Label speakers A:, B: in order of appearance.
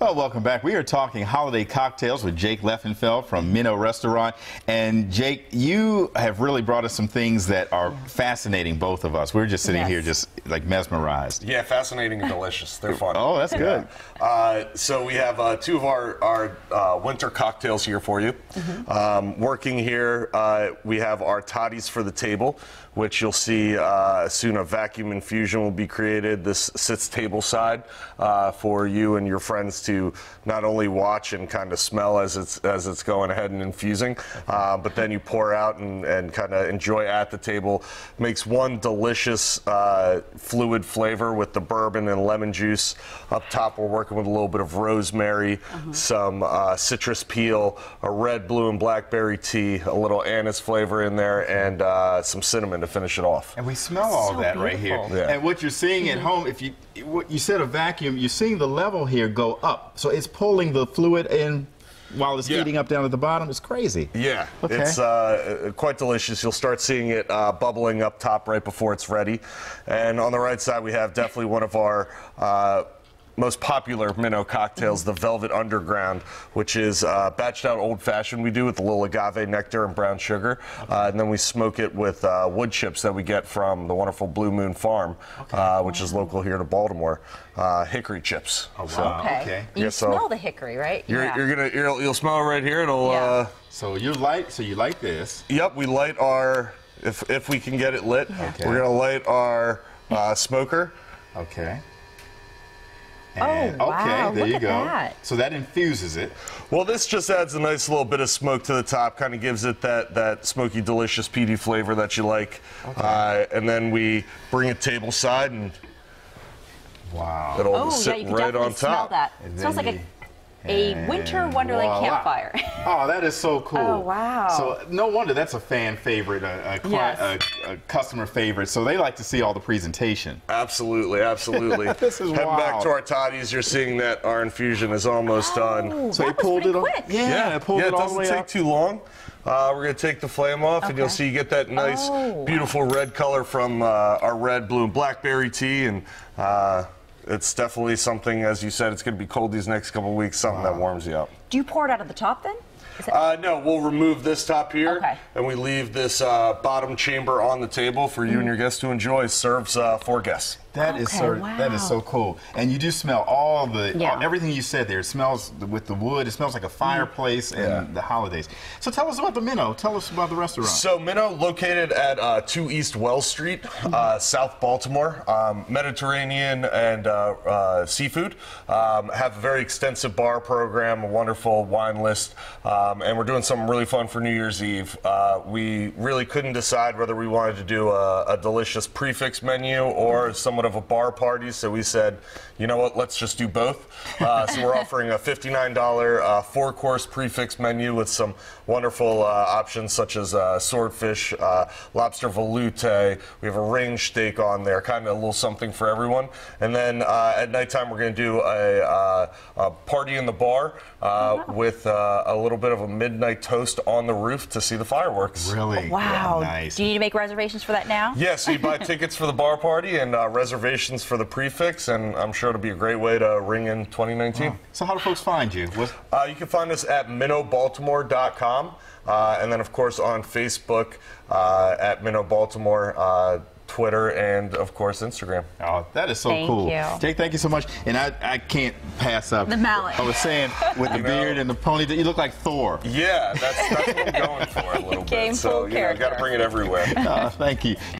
A: Well, welcome back. We are talking holiday cocktails with Jake Leffenfeld from Minnow Restaurant. And Jake, you have really brought us some things that are fascinating, both of us. We're just sitting
B: Yes.
A: here just like mesmerized.
C: Yeah, fascinating and delicious. They're fun.
A: Oh, that's good.
C: Uh, so we have uh, two of our, our uh, winter cocktails here for you. Um, working here, uh, we have our toddies for the table, which you'll see uh, soon a vacuum infusion will be created. This sits table side uh, for you and your friends to not only watch and kind of smell as it's as it's going ahead and infusing, uh, but then you pour out and, and kind of enjoy at the table. Makes one delicious uh, fluid flavor with the bourbon and lemon juice. Up top, we're working with a little bit of rosemary, some uh, citrus peel, a red, blue, and blackberry tea, a little anise flavor in there, and uh, some cinnamon to finish it off.
A: And we smell all
B: So
A: that right here.
C: Yeah.
A: And what you're seeing at home, if you what you said a vacuum, you're seeing the level here go up. So it's pulling the fluid in while it's
C: Yeah.
A: heating up down at the bottom. It's crazy.
C: Yeah,
A: Okay.
C: it's uh, quite delicious. You'll start seeing it uh, bubbling up top right before it's ready. And on the right side, we have definitely one of our uh, most popular minnow cocktails, the Velvet Underground, which is uh, batched out old fashioned. We do with a little agave nectar and brown sugar, uh, and then we smoke it with uh, wood chips that we get from the wonderful Blue Moon Farm, uh, which is local here to Baltimore. Uh, hickory chips.
A: Oh, wow.
C: So
B: Okay.
A: Okay.
B: You
C: Yeah, so-
B: smell the hickory, right?
C: you're,
B: yeah.
C: you're gonna you'll, you'll smell it right here. It'll.
B: Yeah.
C: Uh,
A: So you light. so you light this.
C: Yep, we light our if if we can get it lit.
A: Okay.
C: We're gonna light our uh, smoker.
A: Okay.
B: Oh, wow,
A: Okay, there
B: look
A: you
B: at
A: go.
B: that.
A: So that infuses it.
C: Well, this just adds a nice little bit of smoke to the top, kind of gives it that that smoky, delicious, peaty flavor that you like. Uh, and then we bring it table side, and
A: Wow.
C: it'll
B: oh, yeah,
C: sit
B: you can
C: right
B: definitely
C: on
B: smell
C: top.
B: that.
A: And
B: It smells like a, a winter wonderland
A: voila.
B: campfire.
A: Oh, that is so cool.
B: Oh, wow.
A: So no wonder that's a fan favorite, a, a, cli-
B: Yes.
A: a, a customer favorite. So they like to see all the presentation.
C: Absolutely, absolutely.
A: This is
C: Heading back to our toddies, you're seeing that our infusion is almost done.
B: Oh,
A: So
B: that
A: he
B: was
A: pulled
B: pretty
A: it on.
B: quick.
A: Yeah, it pulled
C: yeah,
A: it
C: it
A: all the
C: doesn't take
A: up.
C: too long. Uh, we're going to take the flame off, and you'll see you get that nice,
B: Oh.
C: beautiful red color from uh, our red, blue, and blackberry tea. And uh, it's definitely something, as you said, it's going to be cold these next couple of weeks, something that warms you up.
B: Do you pour it out of the top then?
C: Uh, no, we'll remove this top here,
B: Okay.
C: and we leave this uh, bottom chamber on the table for you and your guests to enjoy. Serves uh, four guests.
A: That is
B: Okay,
A: so that is so cool. And you do smell all the
B: Yeah.
A: all- everything you said there. It smells with the wood. It smells like a fireplace and
C: Yeah.
A: the holidays. So tell us about the Minnow. Tell us about the restaurant.
C: So Minnow, located at uh, 2 East Wells Street, uh, South Baltimore, um, Mediterranean and uh, uh, seafood. Um, have a very extensive bar program, a wonderful wine list, um, and we're doing something really fun for New Year's Eve. Uh, we really couldn't decide whether we wanted to do a, a delicious prefix menu or somewhat of a bar party, so we said, you know what, let's just do both. Uh, so we're offering a $59 uh, four-course prefix menu with some wonderful uh, options such as uh, swordfish, uh, lobster veloute. We have a range steak on there, kind of a little something for everyone. And then uh, at nighttime, we're going to do a, uh, a party in the bar uh, with uh, a little bit of a midnight toast on the roof to see the fireworks.
A: really?
B: wow.
A: Yeah, nice.
B: Do you need to make reservations for that now?
C: Yeah, so you buy tickets for the bar party and uh, reservations for the prefix, and I'm sure it'll be a great way to ring in 2019.
A: so how do folks find you?
C: Uh, you can find us at minnowbaltimore.com, uh, and then of course on Facebook uh, at Minnow Baltimore, uh, Twitter, and of course Instagram.
A: oh, that is so
B: Thank
A: cool.
B: you.
A: Jake, thank you so much. And I, I can't pass up
B: The mallet.
A: I was saying with the
C: You know.
A: beard and the ponytail, you look like Thor.
C: Yeah, that's, that's what I'm going for a little
B: Came
C: bit. So
B: full
C: you know, got to bring it everywhere.
A: Uh, thank you.